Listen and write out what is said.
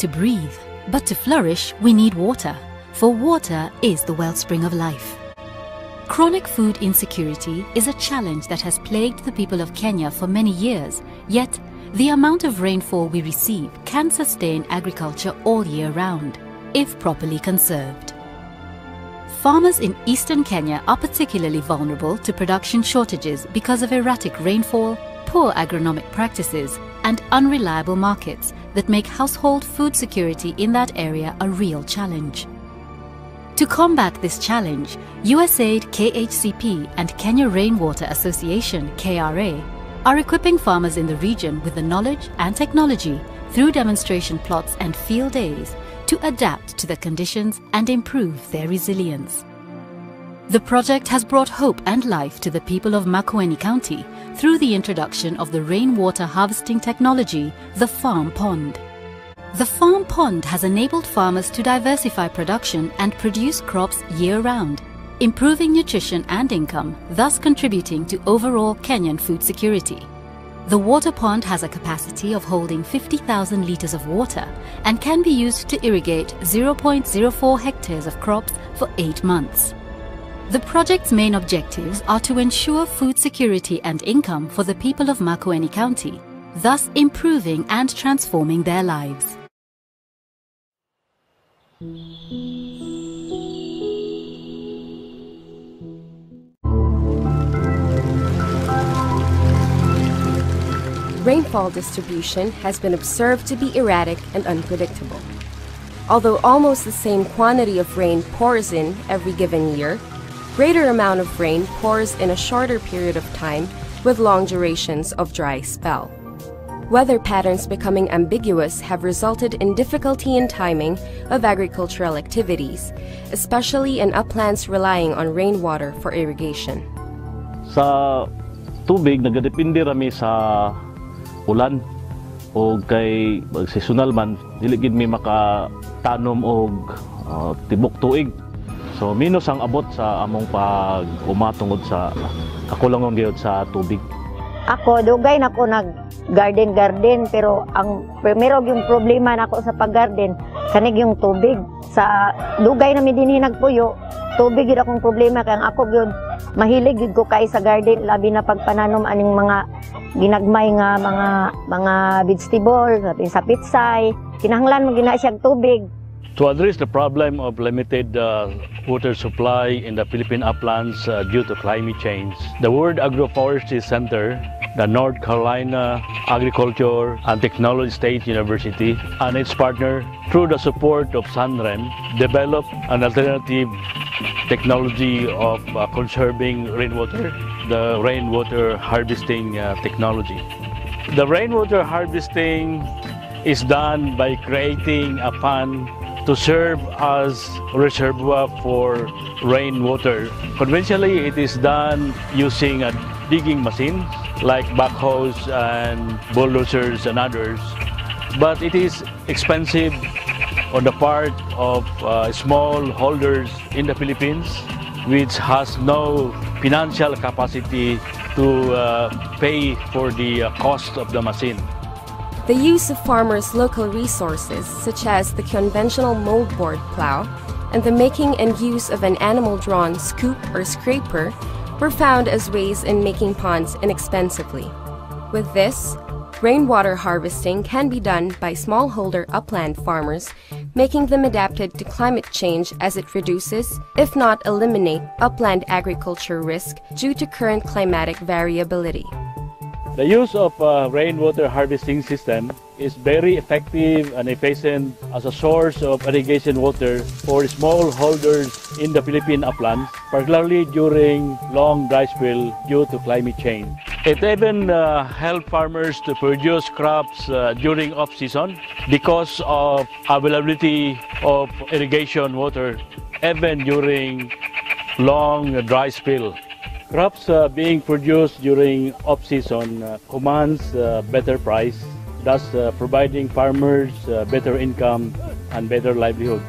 to breathe, but to flourish, we need water, for water is the wellspring of life. Chronic food insecurity is a challenge that has plagued the people of Kenya for many years, yet the amount of rainfall we receive can sustain agriculture all year round, if properly conserved. Farmers in eastern Kenya are particularly vulnerable to production shortages because of erratic rainfall, poor agronomic practices, and unreliable markets that make household food security in that area a real challenge. To combat this challenge, USAID KHCP and Kenya Rainwater Association KRA are equipping farmers in the region with the knowledge and technology through demonstration plots and field days to adapt to the conditions and improve their resilience. The project has brought hope and life to the people of Makueni County through the introduction of the rainwater harvesting technology, the Farm Pond. The farm pond has enabled farmers to diversify production and produce crops year-round, improving nutrition and income, thus contributing to overall Kenyan food security. The water pond has a capacity of holding 50,000 litres of water and can be used to irrigate 0.04 hectares of crops for 8 months. The project's main objectives are to ensure food security and income for the people of Makueni County, thus improving and transforming their lives. Rainfall distribution has been observed to be erratic and unpredictable. Although almost the same quantity of rain pours in every given year, greater amount of rain pours in a shorter period of time with long durations of dry spell. Weather patterns becoming ambiguous have resulted in difficulty in timing of agricultural activities, especially in uplands relying on rainwater for irrigation. Sa tubig, nagadepende rami sa ulan o kay seasonal man dili gid mi makatanom og uh, tibok tuig so minus ang abot sa among pag umatungod sa kakulangon gyud sa tubig. Ako dugay na ko nag garden garden pero ang primero yung problema nako sa pag-garden kanig yung tubig. Sa dugay na mi dinhi nagpuyo tubig gyud akong problema kay ang ako gyud mahilig gyud ko kay sa garden. Labi na pagpananom aning mga ginagmay nga mga mga vegetable sa pitsay. Kinahanglan mo gina siya tubig To address the problem of limited uh, water supply in the Philippine uplands uh, due to climate change, the World Agroforestry Center, the North Carolina Agriculture and Technology State University, and its partner, through the support of SANREM, developed an alternative technology of uh, conserving rainwater, the rainwater harvesting uh, technology. The rainwater harvesting is done by creating a pond to serve as reservoir for rainwater. Conventionally, it is done using a digging machine like backhoes and bulldozers and others. But it is expensive on the part of uh, small holders in the Philippines which has no financial capacity to uh, pay for the uh, cost of the machine. The use of farmers' local resources, such as the conventional moldboard plow and the making and use of an animal-drawn scoop or scraper, were found as ways in making ponds inexpensively. With this, rainwater harvesting can be done by smallholder upland farmers, making them adapted to climate change as it reduces, if not eliminate, upland agriculture risk due to current climatic variability. The use of a rainwater harvesting system is very effective and efficient as a source of irrigation water for small holders in the Philippine uplands, particularly during long dry spell due to climate change. It even uh, helps farmers to produce crops uh, during off-season because of availability of irrigation water even during long dry spell. Crops uh, being produced during off-season uh, commands uh, better price, thus uh, providing farmers uh, better income and better livelihood.